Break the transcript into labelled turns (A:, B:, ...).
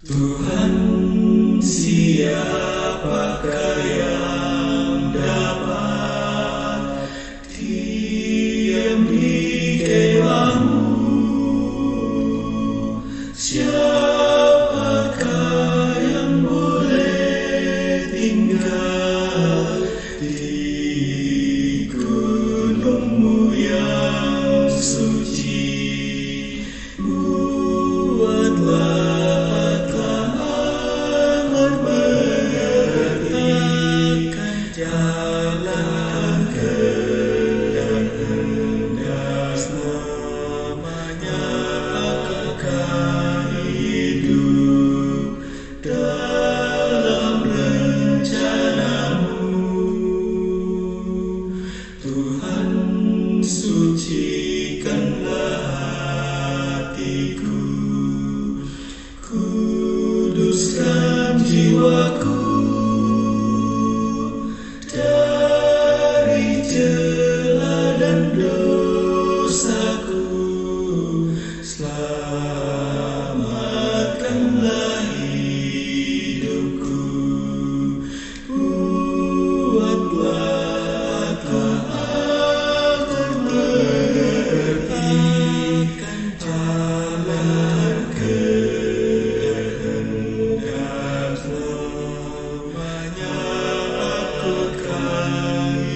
A: Tuhan siapakah yang dapat? Diam di kemahmu Siapakah yang boleh tinggal? di sucikanlah hatiku, kuduskan jiwaku. kau